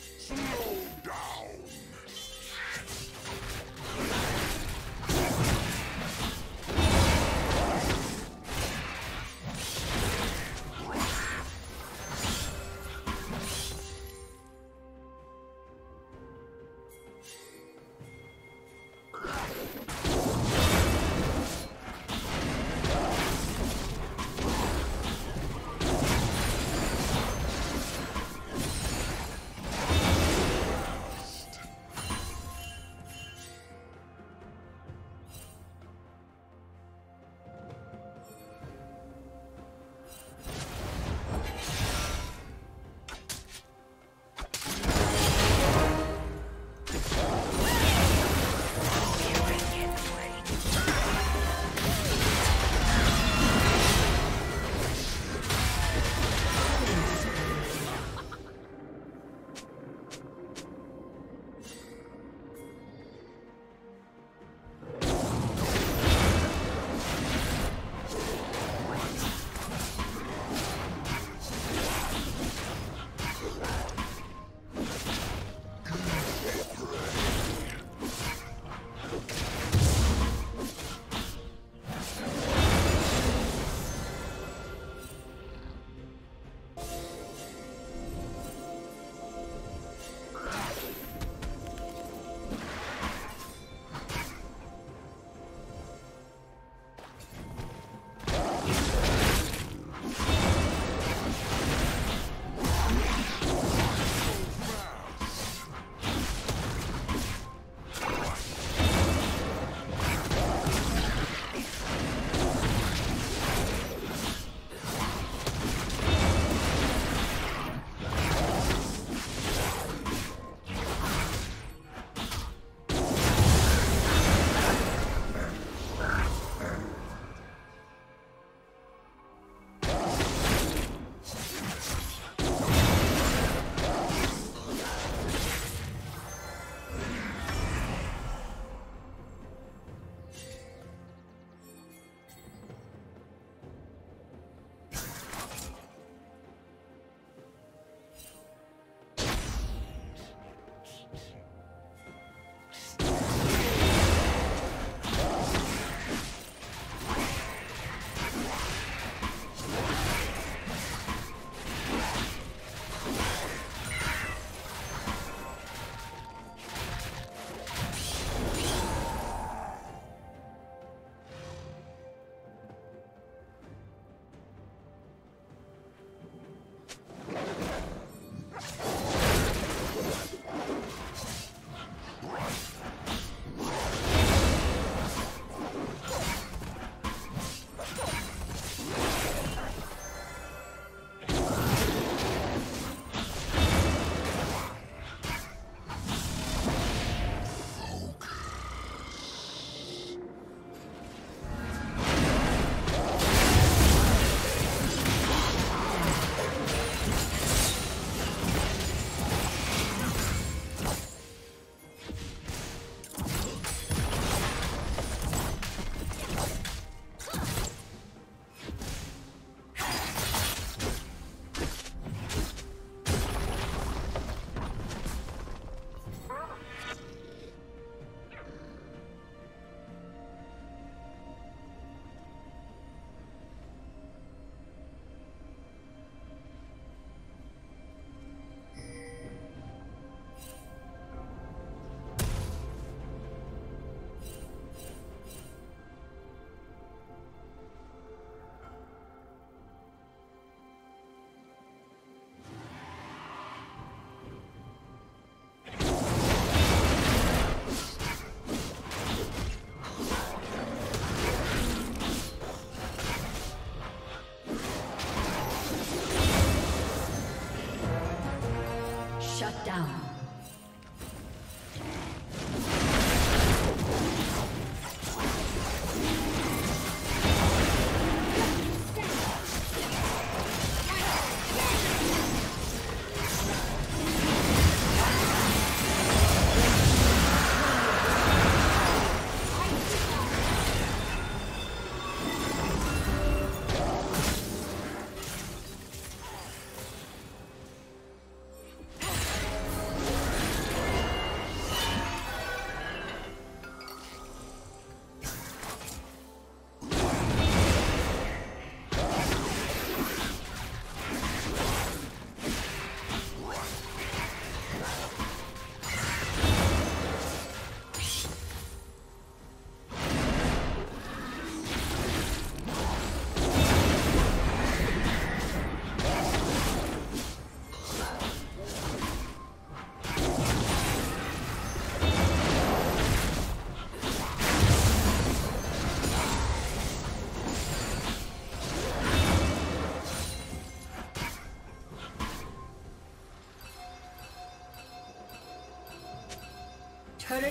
Shouldn't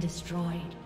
Destroyed.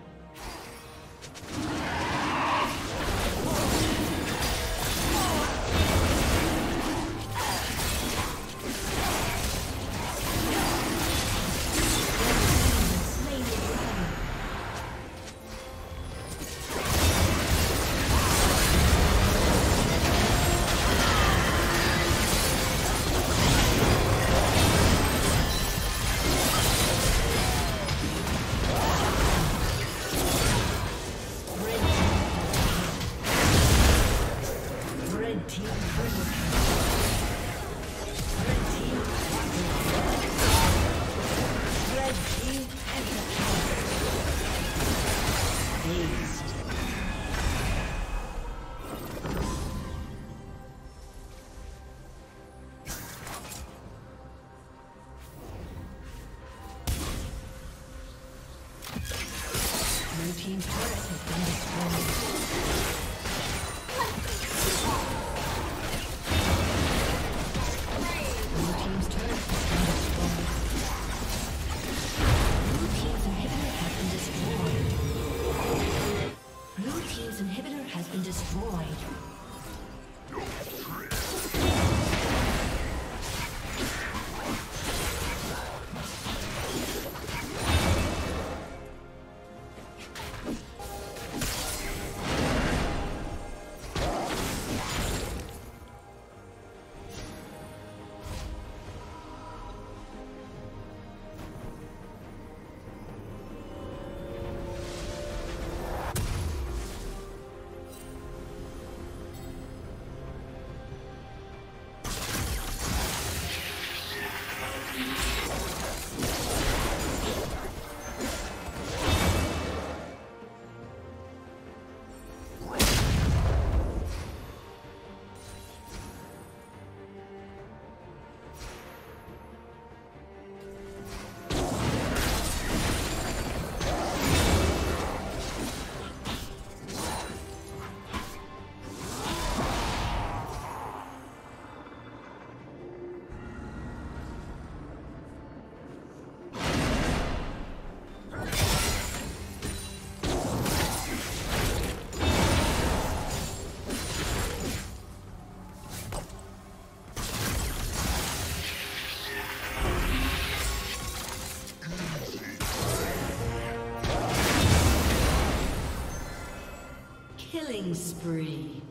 Spree.